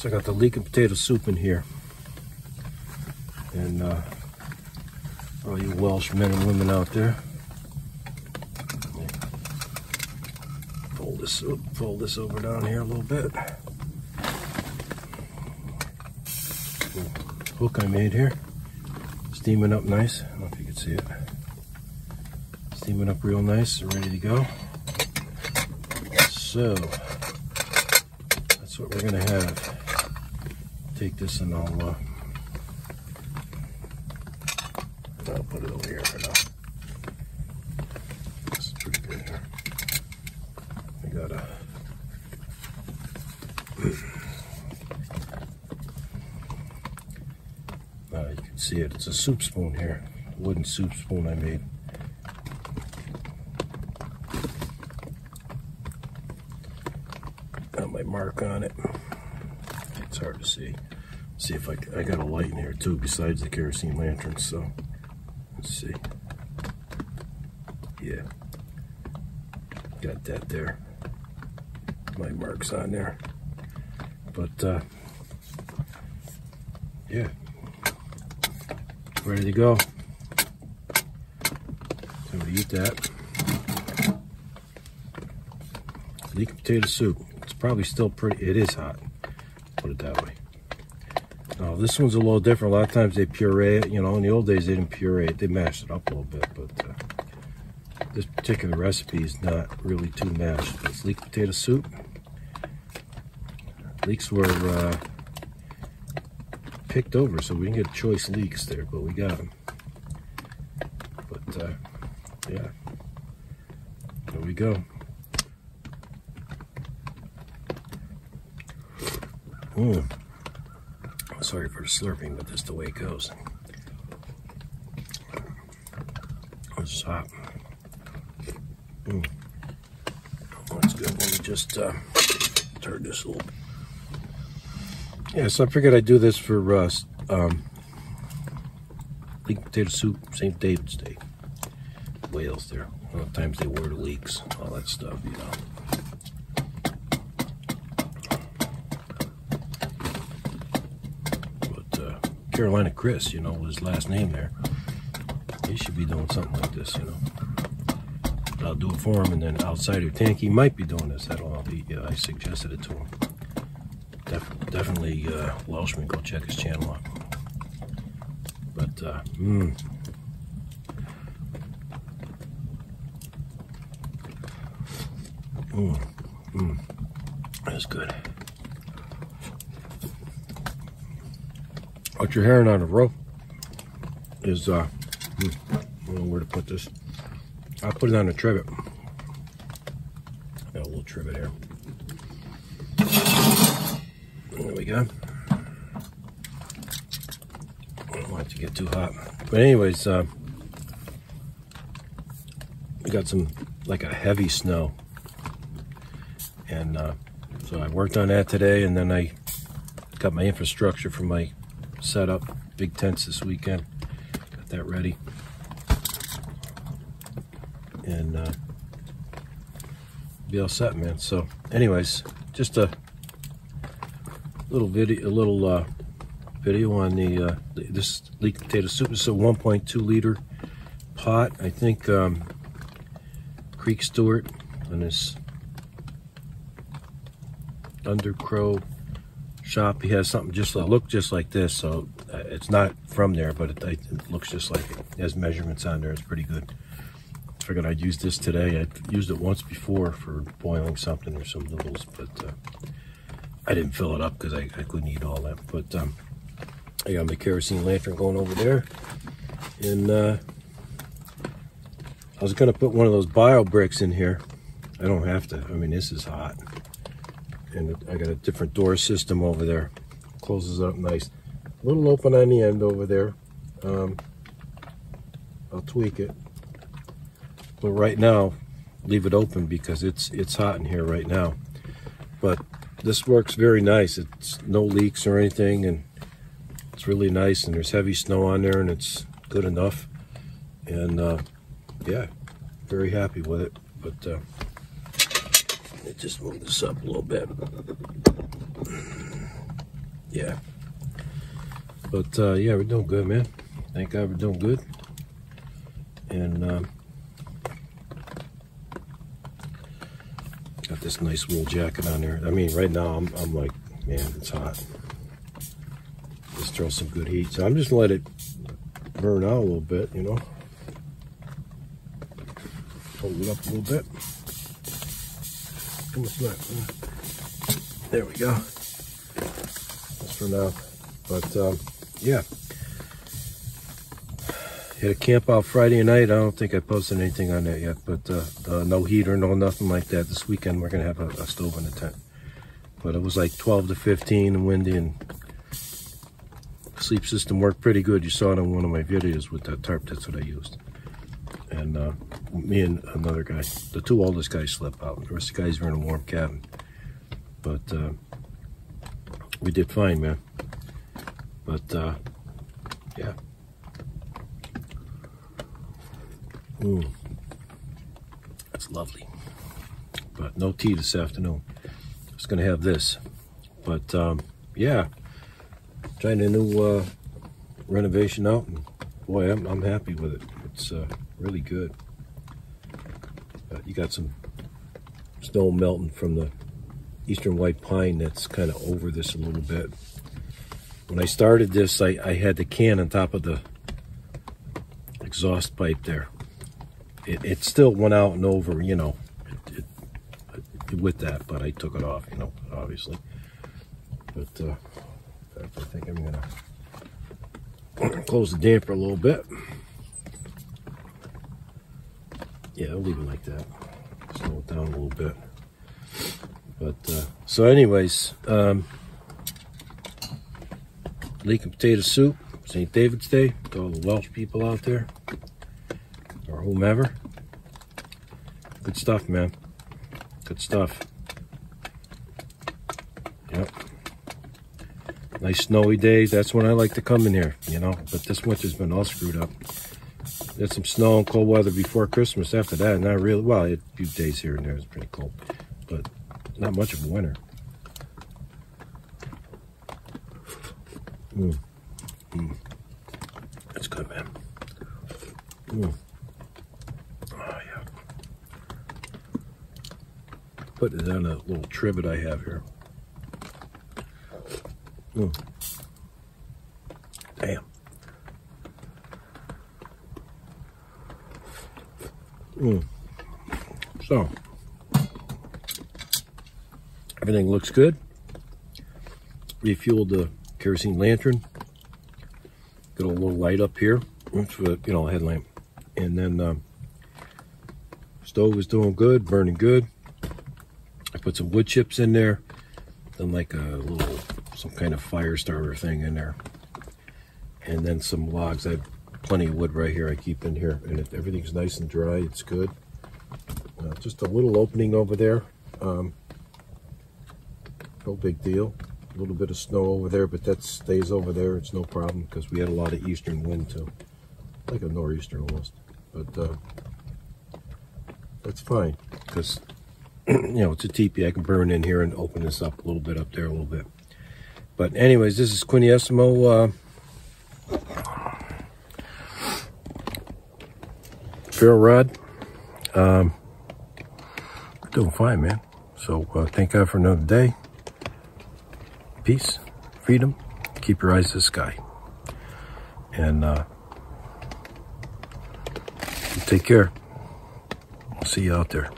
So I got the leek and potato soup in here. And uh, all you Welsh men and women out there. Fold this, fold this over down here a little bit. Hook I made here. Steaming up nice. I don't know if you can see it. Steaming up real nice and ready to go. So, that's what we're gonna have. Take this and I'll, uh, I'll put it over here for now. This is pretty good here. We got a uh, you can see it. It's a soup spoon here, a wooden soup spoon I made. Got my mark on it. It's hard to see. See if I, I got a light in here too, besides the kerosene lantern. So let's see. Yeah, got that there. My marks on there. But uh, yeah, ready to go. So we eat that. Leek potato soup. It's probably still pretty, it is hot. Put it that way. Now this one's a little different. A lot of times they puree it. You know, in the old days they didn't puree it. They mashed it up a little bit. But uh, this particular recipe is not really too mashed. It's leek potato soup. Leeks were uh, picked over, so we didn't get choice leeks there, but we got them. But uh, yeah, there we go. Mm. Sorry for slurping, but that's the way it goes. It's hot. Mm. That's good. Let me just uh, turn this a little. Yeah, so I figured I'd do this for uh, um, leek potato soup, St. David's Day. Wales there. A lot of times they wear leeks, all that stuff, you know. But uh, Carolina Chris, you know, his last name there. He should be doing something like this, you know. I'll do it for him, and then Outsider Tank, he might be doing this. I don't know. He, uh, I suggested it to him. Def definitely, uh, Welshman, go check his channel out. But, uh, mmm. That's good. What you're hearing on the rope is, uh, mm, I don't know where to put this. I'll put it on the trivet. Got a little trivet here. There we go. I don't want it to get too hot. But anyways, uh, we got some, like a heavy snow. And uh, so I worked on that today and then I got my infrastructure for my setup, big tents this weekend. Got that ready. And uh, be all set, man. So anyways, just a little video, a little uh, video on the uh, this leek potato soup. It's a 1.2 liter pot. I think um, Creek Stewart on his Undercrow shop. He has something just like, look just like this. So uh, it's not from there, but it, it, looks just like it. It has measurements on there. It's pretty good. I Figured I'd use this today. I'd used it once before for boiling something or some noodles, but uh, I didn't fill it up because I, I, couldn't eat all that. But um, I got my kerosene lantern going over there. And uh, I was going to put one of those bio bricks in here. I don't have to. I mean, this is hot. And I got a different door system over there. Closes up nice. A little open on the end over there. Um, I'll tweak it. But right now, leave it open because it's it's hot in here right now. But this works very nice. It's no leaks or anything, and it's really nice. And there's heavy snow on there, and it's good enough. And uh, yeah, very happy with it. But uh, just move this up a little bit. yeah. But uh, yeah, we're doing good, man. Thank God we're doing good. And um, got this nice wool jacket on there. I mean, right now I'm, I'm like, man, it's hot. Just throw some good heat. So I'm just let it burn out a little bit, you know. Hold it up a little bit. Come on, there we go. That's for now. But um, yeah. Had a camp out Friday night. I don't think I posted anything on that yet, but uh, uh, no heater, no nothing like that. This weekend we're gonna have a, a, stove in the tent. But it was like 12 to 15 and windy and sleep system worked pretty good. You saw it on one of my videos with that tarp. That's what I used. And uh, me and another guy, the two oldest guys slept out. The rest of the guys were in a warm cabin. But uh, we did fine, man. But uh, yeah. Mm. That's lovely. But no tea this afternoon. I was going to have this. But um, yeah, trying a new uh, renovation out. And boy, I'm, I'm happy with it. It's uh, really good. But you got some snow melting from the eastern white pine that's kind of over this a little bit. When I started this, I, I had the can on top of the exhaust pipe there. It, it still went out and over, you know, it, it, with that, but I took it off, you know, obviously. But uh, I think I'm gonna close the damper a little bit. Yeah, I'll leave it like that. Slow it down a little bit. But uh, so, anyways, um, leek and potato soup, St. David's Day to all the Welsh people out there, or whomever. Good stuff, man. Good stuff. Yep. Nice snowy days. That's when I like to come in here, you know. But this winter's been all screwed up. There's some snow and cold weather before Christmas. After that, not really. Well, a few days here and there is pretty cold, but not much of a winter. Mm. Mm. That's good, man. Mm. Oh, yeah. Put it on a little trivet I have here. Mm. Damn. Mm. So, everything looks good. Refueled the kerosene lantern. Got a little light up here for you know a headlamp, and then um, stove is doing good, burning good. I put some wood chips in there, then like a little some kind of fire starter thing in there, and then some logs. I plenty of wood right here. I keep in here, and if everything's nice and dry. It's good. Uh, just a little opening over there. Um, no big deal a little bit of snow over there, but that stays over there. It's no problem because we had a lot of eastern wind too, like a nor'easter almost. But uh, that's fine because you know it's a teepee. I can burn in here and open this up a little bit up there a little bit. But anyways, this is Quinn the Eskimo. Uh, Ferro rod. Um, doing fine, man. So uh, thank God for another day peace, freedom, keep your eyes to the sky. And uh, take care. I'll see you out there.